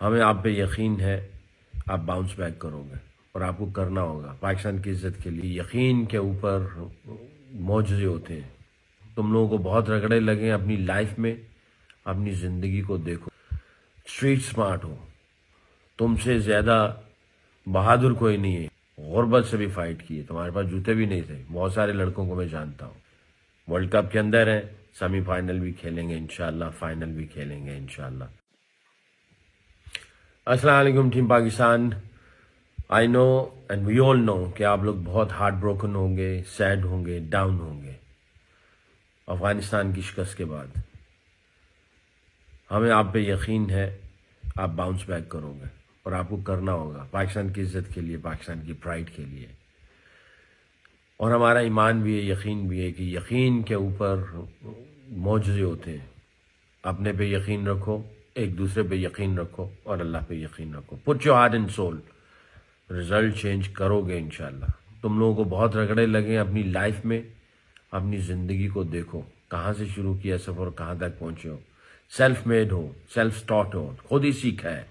हमें आप पे यकीन है, आप बाउंस बैक करोगे और आपको करना होगा। पाकिस्तान की इज़्ज़त के लिए यकीन के ऊपर मौजे होते हैं। तुम लोगों को बहुत रगड़े लगे अपनी लाइफ में, अपनी ज़िंदगी को देखो। स्ट्रीट स्मार्ट हो। तुमसे ज़्यादा बहादुर कोई नहीं है। गुर्बत से भी फाइट की है तुम्हारे पास जूते भी नहीं थे। बहुत सारे लड़कों को मैं जानता हूँ। वर्ल्ड कप के अंदर है। सेमीफाइनल भी खेलेंगे इनशाला फाइनल भी खेलेंगे इनशाला वालेकुम team Pakistan I know and we all know कि आप लोग बहुत हार्ट ब्रोकन होंगे सैड होंगे डाउन होंगे। अफ़गानिस्तान की शिकस्त के बाद। हमें आप पे यकीन है, आप बाउंस बैक करोगे और आपको करना होगा, पाकिस्तान की इज़्ज़त के लिए, पाकिस्तान की प्राइड के लिए। और हमारा ईमान भी है, यकीन भी है कि यकीन के ऊपर मौजे होते हैं। अपने पे यकीन रखो। एक दूसरे पे यकीन रखो और अल्लाह पे यकीन रखो। Put your heart and soul result change करोगे इनशाला तुम लोगों को बहुत रगड़े लगे अपनी लाइफ में, अपनी ज़िंदगी को देखो। कहाँ से शुरू किया सफ़र कहाँ तक पहुँचे हो? सेल्फ मेड हो सेल्फ स्टॉट हो, खुद ही सीखा है।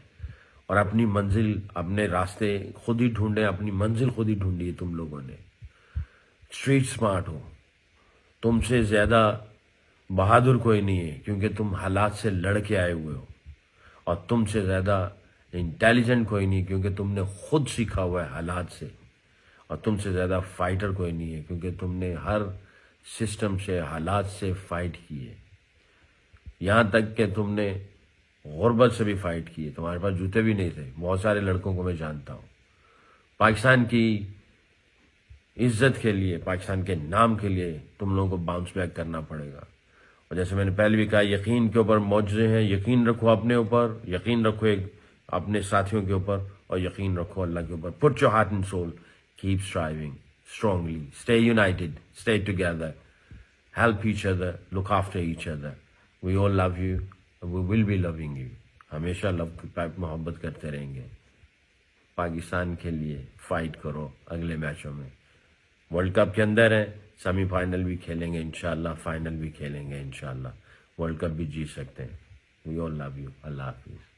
और अपनी मंजिल, अपने रास्ते खुद ही ढूंढे, अपनी मंजिल खुद ही ढूंढी है तुम लोगों ने। स्ट्रीट स्मार्ट हो। तुमसे ज़्यादा बहादुर कोई नहीं है, क्योंकि तुम हालात से लड़ के आए हुए हो। और तुमसे ज़्यादा इंटेलिजेंट कोई नहीं, क्योंकि तुमने खुद सीखा हुआ है हालात से। और तुमसे ज़्यादा फाइटर कोई नहीं है, क्योंकि तुमने हर सिस्टम से, हालात से फाइट की है। यहाँ तक कि तुमने गुर्बत से भी फाइट की है। तुम्हारे पास जूते भी नहीं थे। बहुत सारे लड़कों को मैं जानता हूँ। पाकिस्तान की इज़्ज़त के लिए, पाकिस्तान के नाम के लिए तुम लोगों को बाउंस बैक करना पड़ेगा। और जैसे मैंने पहले भी कहा, यकीन के ऊपर मौजे हैं, यकीन रखो अपने ऊपर, यकीन रखो एक अपने साथियों के ऊपर, और यकीन रखो अल्लाह के ऊपर। Put your heart and soul keep striving strongly stay united stay together help each other look after each other we all love you we will be loving you हमेशा लव टाइप मोहब्बत करते रहेंगे। पाकिस्तान के लिए फाइट करो अगले मैचों में। वर्ल्ड कप के अंदर है। सेमीफाइनल भी खेलेंगे इनशाला फाइनल भी खेलेंगे इनशाला वर्ल्ड कप भी जीत सकते हैं। वी ऑल लव यू अल्लाह हाफिज़